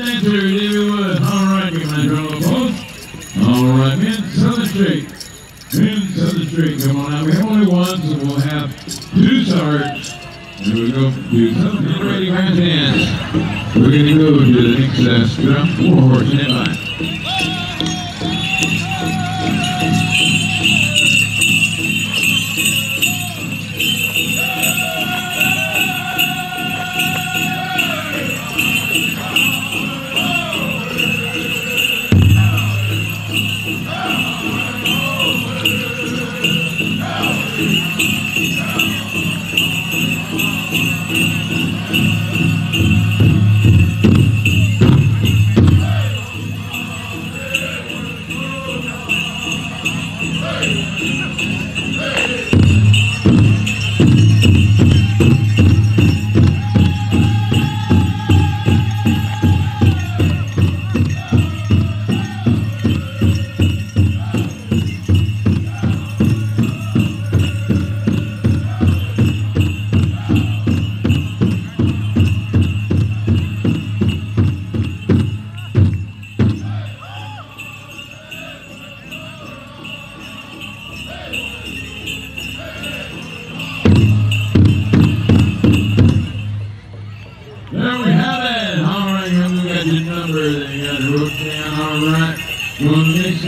All right, we can drum roll. All right, men, Southern Straight. Men, Southern Straight, come on out. We have only one, so we'll have two starts. Here we go do something ready, grandstands. We're going to go to the next uh, drum. Four horse. Hey!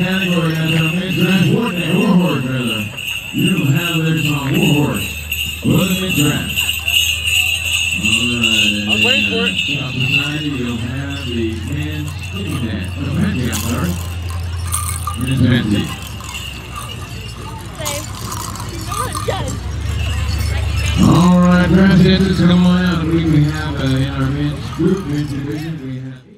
Category, that's our mixed draft. War, war horse, rather. You have their song, war horse. Well, the draft. All right. I was waiting for it. South Society, we'll have the I'm come on out. We have uh, in our men's group, men's division, we have.